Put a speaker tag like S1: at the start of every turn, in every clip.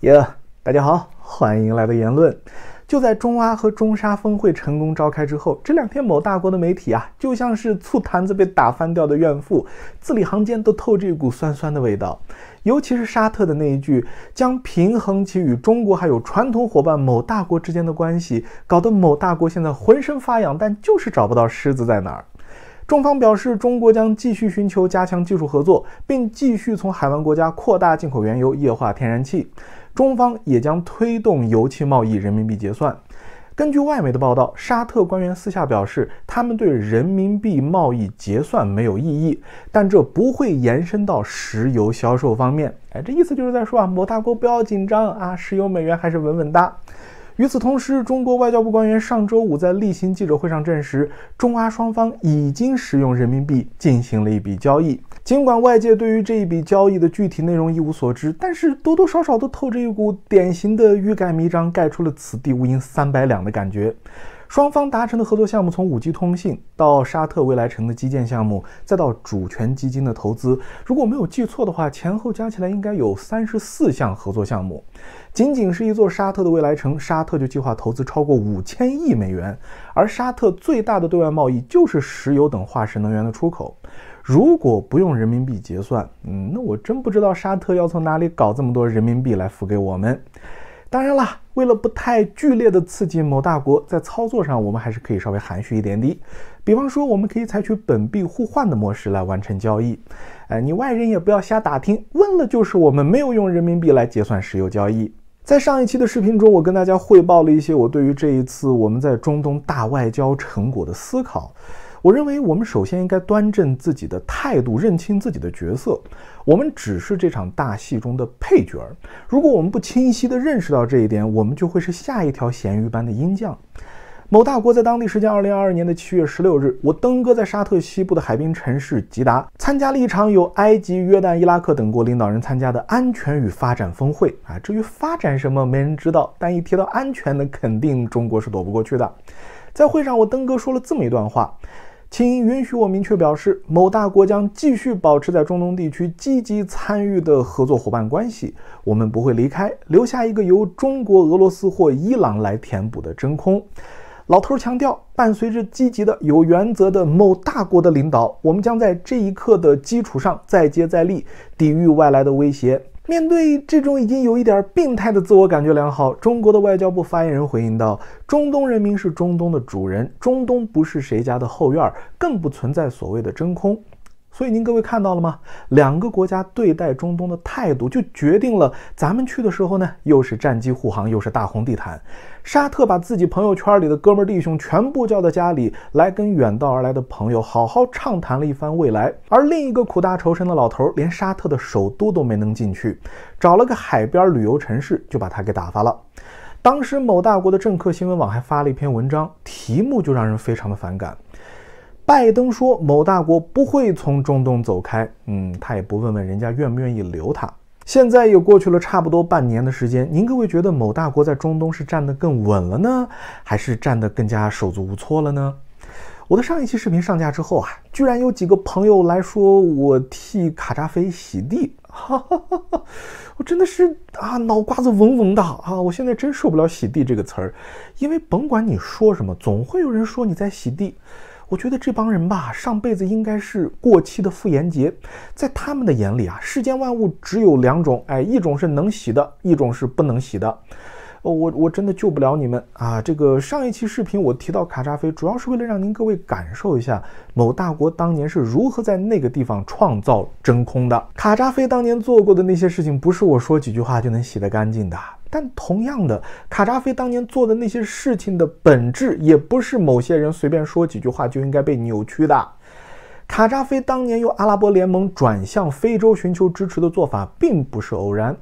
S1: 耶，大家好，欢迎来到言论。就在中阿和中沙峰会成功召开之后，这两天某大国的媒体啊，就像是醋坛子被打翻掉的怨妇，字里行间都透着一股酸酸的味道。尤其是沙特的那一句，将平衡其与中国还有传统伙伴某大国之间的关系，搞得某大国现在浑身发痒，但就是找不到狮子在哪儿。中方表示，中国将继续寻求加强技术合作，并继续从海湾国家扩大进口原油、液化天然气。中方也将推动油气贸易人民币结算。根据外媒的报道，沙特官员私下表示，他们对人民币贸易结算没有异议，但这不会延伸到石油销售方面。哎，这意思就是在说啊，某大国不要紧张啊，石油美元还是稳稳哒。与此同时，中国外交部官员上周五在例行记者会上证实，中阿双方已经使用人民币进行了一笔交易。尽管外界对于这一笔交易的具体内容一无所知，但是多多少少都透着一股典型的欲盖弥彰，盖出了此地无银三百两的感觉。双方达成的合作项目，从 5G 通信到沙特未来城的基建项目，再到主权基金的投资，如果没有记错的话，前后加起来应该有三十四项合作项目。仅仅是一座沙特的未来城，沙特就计划投资超过五千亿美元。而沙特最大的对外贸易就是石油等化石能源的出口。如果不用人民币结算，嗯，那我真不知道沙特要从哪里搞这么多人民币来付给我们。当然了，为了不太剧烈的刺激某大国，在操作上我们还是可以稍微含蓄一点的。比方说，我们可以采取本币互换的模式来完成交易。哎，你外人也不要瞎打听，问了就是我们没有用人民币来结算石油交易。在上一期的视频中，我跟大家汇报了一些我对于这一次我们在中东大外交成果的思考。我认为我们首先应该端正自己的态度，认清自己的角色。我们只是这场大戏中的配角儿。如果我们不清晰地认识到这一点，我们就会是下一条咸鱼般的鹰将。某大国在当地时间二零二二年的七月十六日，我登哥在沙特西部的海滨城市吉达，参加了一场有埃及、约旦、伊拉克等国领导人参加的安全与发展峰会。啊，至于发展什么，没人知道。但一提到安全呢，肯定中国是躲不过去的。在会上，我登哥说了这么一段话。请允许我明确表示，某大国将继续保持在中东地区积极参与的合作伙伴关系。我们不会离开，留下一个由中国、俄罗斯或伊朗来填补的真空。老头强调，伴随着积极的、有原则的某大国的领导，我们将在这一刻的基础上再接再厉，抵御外来的威胁。面对这种已经有一点病态的自我感觉良好，中国的外交部发言人回应道：“中东人民是中东的主人，中东不是谁家的后院，更不存在所谓的真空。”所以您各位看到了吗？两个国家对待中东的态度，就决定了咱们去的时候呢，又是战机护航，又是大红地毯。沙特把自己朋友圈里的哥们弟兄全部叫到家里来，跟远道而来的朋友好好畅谈了一番未来。而另一个苦大仇深的老头，连沙特的首都都没能进去，找了个海边旅游城市就把他给打发了。当时某大国的政客新闻网还发了一篇文章，题目就让人非常的反感。拜登说某大国不会从中东走开，嗯，他也不问问人家愿不愿意留他。现在也过去了差不多半年的时间，您各位觉得某大国在中东是站得更稳了呢，还是站得更加手足无措了呢？我的上一期视频上架之后啊，居然有几个朋友来说我替卡扎菲洗地，哈哈哈哈我真的是啊脑瓜子嗡嗡的啊！我现在真受不了“洗地”这个词儿，因为甭管你说什么，总会有人说你在洗地。我觉得这帮人吧，上辈子应该是过期的妇炎洁，在他们的眼里啊，世间万物只有两种，哎，一种是能洗的，一种是不能洗的。我我真的救不了你们啊！这个上一期视频我提到卡扎菲，主要是为了让您各位感受一下某大国当年是如何在那个地方创造真空的。卡扎菲当年做过的那些事情，不是我说几句话就能洗得干净的。但同样的，卡扎菲当年做的那些事情的本质，也不是某些人随便说几句话就应该被扭曲的。卡扎菲当年由阿拉伯联盟转向非洲寻求支持的做法，并不是偶然。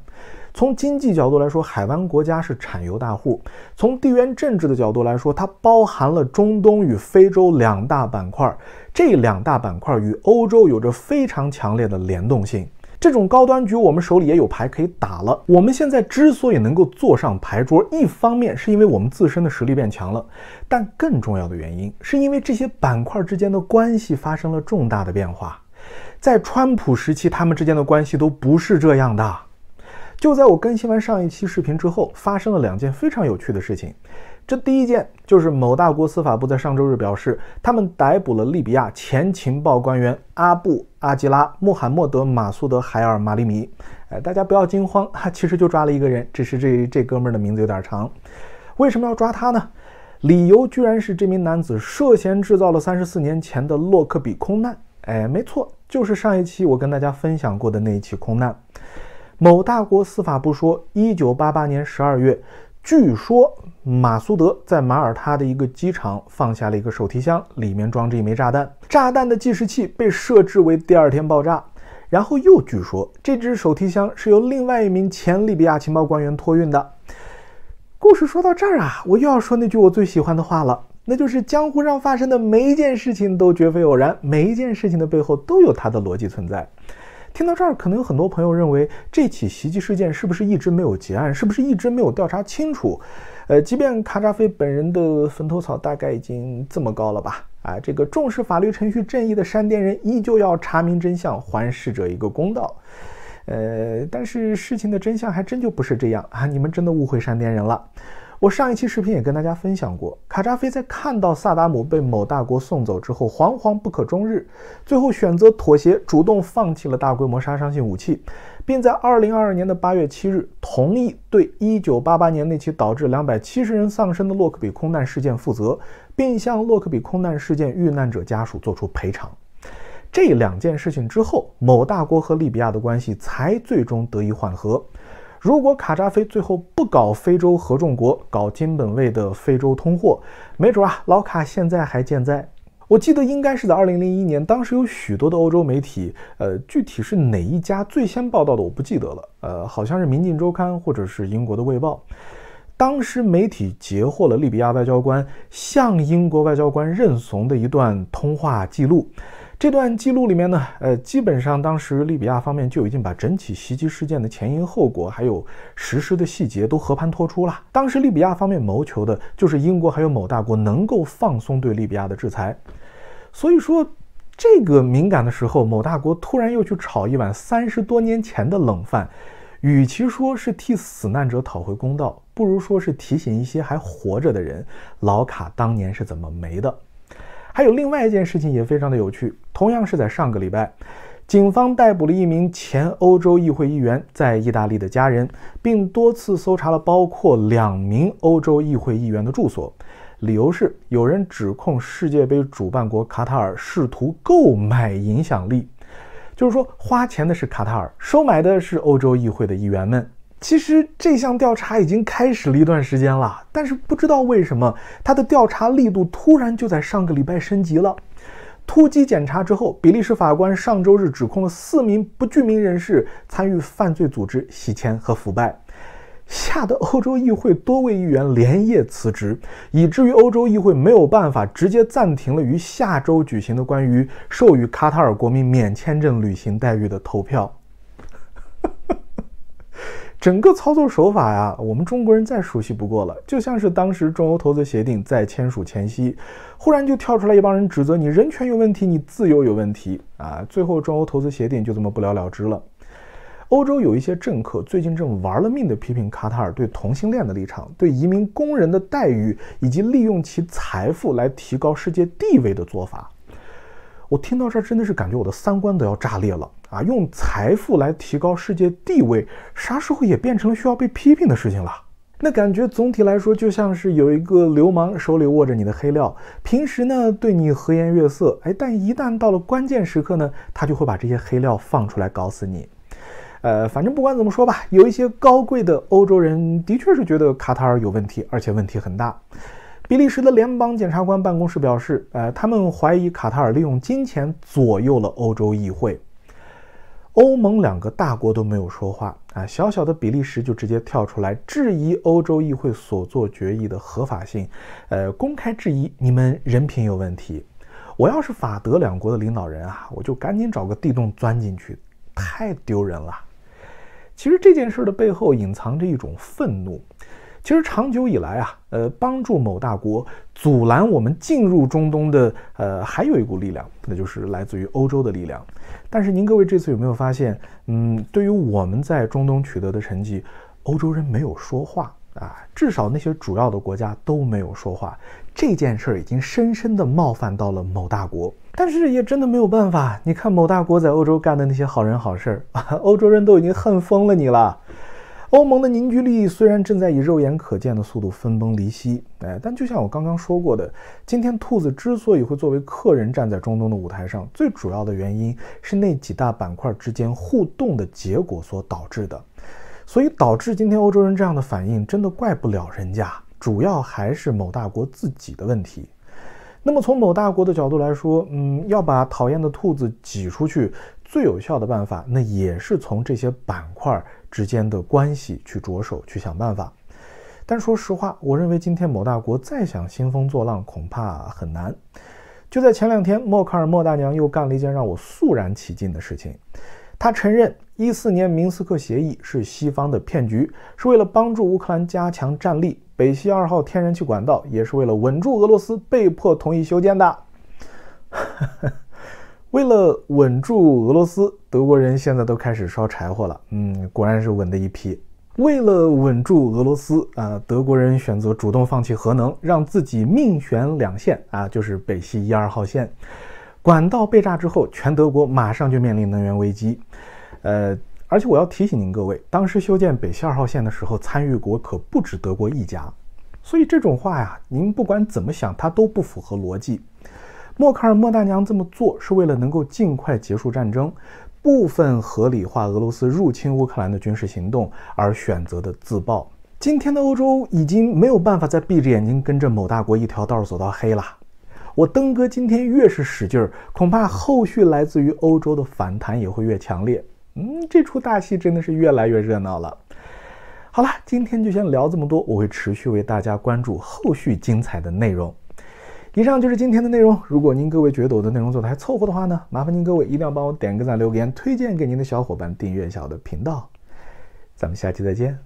S1: 从经济角度来说，海湾国家是产油大户；从地缘政治的角度来说，它包含了中东与非洲两大板块，这两大板块与欧洲有着非常强烈的联动性。这种高端局，我们手里也有牌可以打了。我们现在之所以能够坐上牌桌，一方面是因为我们自身的实力变强了，但更重要的原因是因为这些板块之间的关系发生了重大的变化。在川普时期，他们之间的关系都不是这样的。就在我更新完上一期视频之后，发生了两件非常有趣的事情。这第一件就是某大国司法部在上周日表示，他们逮捕了利比亚前情报官员阿布·阿吉拉·穆罕默德·马苏德·海尔·马利米。哎，大家不要惊慌，他其实就抓了一个人，只是这这哥们儿的名字有点长。为什么要抓他呢？理由居然是这名男子涉嫌制造了三十四年前的洛克比空难。哎，没错，就是上一期我跟大家分享过的那一起空难。某大国司法部说，一九八八年十二月，据说马苏德在马耳他的一个机场放下了一个手提箱，里面装着一枚炸弹，炸弹的计时器被设置为第二天爆炸。然后又据说，这只手提箱是由另外一名前利比亚情报官员托运的。故事说到这儿啊，我又要说那句我最喜欢的话了，那就是江湖上发生的每一件事情都绝非偶然，每一件事情的背后都有它的逻辑存在。听到这儿，可能有很多朋友认为这起袭击事件是不是一直没有结案，是不是一直没有调查清楚？呃，即便卡扎菲本人的坟头草大概已经这么高了吧？啊，这个重视法律程序正义的山甸人依旧要查明真相，还逝者一个公道。呃，但是事情的真相还真就不是这样啊！你们真的误会山甸人了。我上一期视频也跟大家分享过，卡扎菲在看到萨达姆被某大国送走之后，惶惶不可终日，最后选择妥协，主动放弃了大规模杀伤性武器，并在2022年的8月7日同意对1988年那起导致270人丧生的洛克比空难事件负责，并向洛克比空难事件遇难者家属作出赔偿。这两件事情之后，某大国和利比亚的关系才最终得以缓和。如果卡扎菲最后不搞非洲合众国，搞金本位的非洲通货，没准啊，老卡现在还健在。我记得应该是在二零零一年，当时有许多的欧洲媒体，呃，具体是哪一家最先报道的我不记得了，呃，好像是《民进周刊》或者是英国的《卫报》。当时媒体截获了利比亚外交官向英国外交官认怂的一段通话记录。这段记录里面呢，呃，基本上当时利比亚方面就已经把整起袭击事件的前因后果，还有实施的细节都和盘托出了。当时利比亚方面谋求的就是英国还有某大国能够放松对利比亚的制裁。所以说，这个敏感的时候，某大国突然又去炒一碗三十多年前的冷饭，与其说是替死难者讨回公道，不如说是提醒一些还活着的人，老卡当年是怎么没的。还有另外一件事情也非常的有趣，同样是在上个礼拜，警方逮捕了一名前欧洲议会议员在意大利的家人，并多次搜查了包括两名欧洲议会议员的住所，理由是有人指控世界杯主办国卡塔尔试图购买影响力，就是说花钱的是卡塔尔，收买的是欧洲议会的议员们。其实这项调查已经开始了一段时间了，但是不知道为什么，他的调查力度突然就在上个礼拜升级了。突击检查之后，比利时法官上周日指控了四名不具名人士参与犯罪组织、洗钱和腐败，吓得欧洲议会多位议员连夜辞职，以至于欧洲议会没有办法直接暂停了于下周举行的关于授予卡塔尔国民免签证旅行待遇的投票。整个操作手法呀，我们中国人再熟悉不过了，就像是当时中欧投资协定在签署前夕，忽然就跳出来一帮人指责你人权有问题，你自由有问题啊，最后中欧投资协定就这么不了了之了。欧洲有一些政客最近正玩了命的批评卡塔尔对同性恋的立场，对移民工人的待遇，以及利用其财富来提高世界地位的做法。我听到这儿真的是感觉我的三观都要炸裂了啊！用财富来提高世界地位，啥时候也变成了需要被批评的事情了？那感觉总体来说就像是有一个流氓手里握着你的黑料，平时呢对你和颜悦色，哎，但一旦到了关键时刻呢，他就会把这些黑料放出来搞死你。呃，反正不管怎么说吧，有一些高贵的欧洲人的确是觉得卡塔尔有问题，而且问题很大。比利时的联邦检察官办公室表示，呃，他们怀疑卡塔尔利用金钱左右了欧洲议会。欧盟两个大国都没有说话啊，小小的比利时就直接跳出来质疑欧洲议会所做决议的合法性，呃，公开质疑你们人品有问题。我要是法德两国的领导人啊，我就赶紧找个地洞钻进去，太丢人了。其实这件事的背后隐藏着一种愤怒。其实长久以来啊，呃，帮助某大国阻拦我们进入中东的，呃，还有一股力量，那就是来自于欧洲的力量。但是您各位这次有没有发现，嗯，对于我们在中东取得的成绩，欧洲人没有说话啊，至少那些主要的国家都没有说话。这件事儿已经深深的冒犯到了某大国，但是也真的没有办法。你看某大国在欧洲干的那些好人好事儿，欧洲人都已经恨疯了你了。欧盟的凝聚力虽然正在以肉眼可见的速度分崩离析，哎，但就像我刚刚说过的，今天兔子之所以会作为客人站在中东的舞台上，最主要的原因是那几大板块之间互动的结果所导致的，所以导致今天欧洲人这样的反应，真的怪不了人家，主要还是某大国自己的问题。那么从某大国的角度来说，嗯，要把讨厌的兔子挤出去，最有效的办法，那也是从这些板块。之间的关系去着手去想办法，但说实话，我认为今天某大国再想兴风作浪恐怕很难。就在前两天，默克尔莫大娘又干了一件让我肃然起敬的事情，她承认一四年明斯克协议是西方的骗局，是为了帮助乌克兰加强战力，北溪二号天然气管道也是为了稳住俄罗斯被迫同意修建的。为了稳住俄罗斯，德国人现在都开始烧柴火了。嗯，果然是稳的一批。为了稳住俄罗斯啊，德国人选择主动放弃核能，让自己命悬两线啊，就是北溪一二号线管道被炸之后，全德国马上就面临能源危机。呃，而且我要提醒您各位，当时修建北溪二号线的时候，参与国可不止德国一家。所以这种话呀，您不管怎么想，它都不符合逻辑。默克尔莫大娘这么做是为了能够尽快结束战争，部分合理化俄罗斯入侵乌克兰的军事行动而选择的自爆。今天的欧洲已经没有办法再闭着眼睛跟着某大国一条道走到黑了。我登哥今天越是使劲儿，恐怕后续来自于欧洲的反弹也会越强烈。嗯，这出大戏真的是越来越热闹了。好了，今天就先聊这么多，我会持续为大家关注后续精彩的内容。以上就是今天的内容。如果您各位觉得我的内容做的还凑合的话呢，麻烦您各位一定要帮我点个赞、留个言、推荐给您的小伙伴、订阅一下我的频道。咱们下期再见。